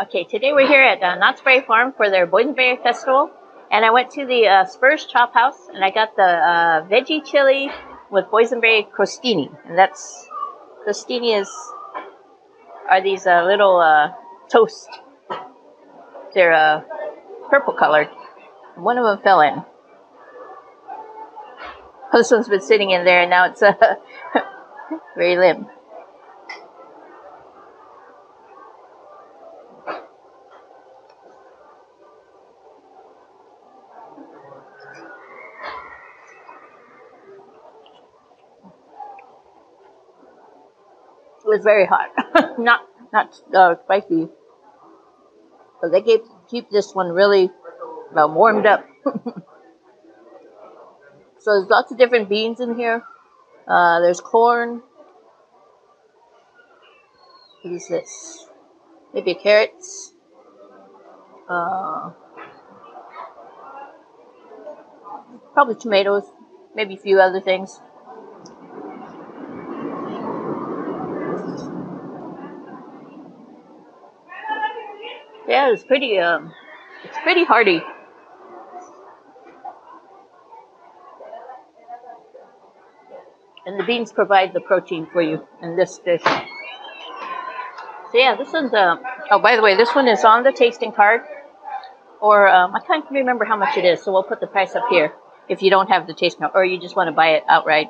Okay, today we're here at uh, Knott's Berry Farm for their Boysenberry Festival. And I went to the uh, Spurs Chop House and I got the uh, veggie chili with boysenberry crostini. And that's, crostini is, are these uh, little uh, toast. They're uh, purple colored. One of them fell in. This one's been sitting in there and now it's uh, very limp. It was very hot, not not uh, spicy. But they keep keep this one really uh, warmed up. so there's lots of different beans in here. Uh, there's corn. What is this? Maybe carrots. Uh, probably tomatoes. Maybe a few other things. Yeah, it's pretty. Um, it's pretty hearty. And the beans provide the protein for you in this dish. So yeah, this one's. Uh, oh, by the way, this one is on the tasting card. Or um, I can't remember how much it is, so we'll put the price up here if you don't have the tasting card, or you just want to buy it outright.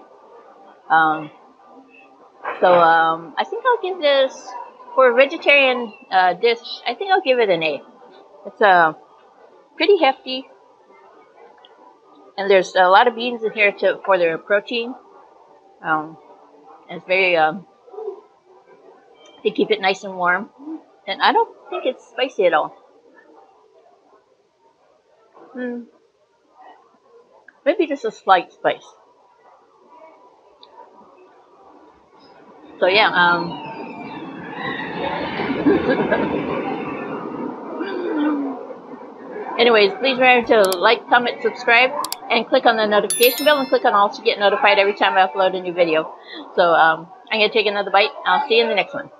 Um, so um, I think I'll give this for a vegetarian uh, dish, I think I'll give it an A. It's uh, pretty hefty. And there's a lot of beans in here to, for their protein. Um, it's very, um, they keep it nice and warm. And I don't think it's spicy at all. Hmm. Maybe just a slight spice. So yeah, um, Anyways, please remember to like, comment, subscribe, and click on the notification bell and click on all to get notified every time I upload a new video. So um, I'm going to take another bite. I'll see you in the next one.